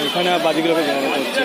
এখানে বাজিগুলোকে জানানো হচ্ছে।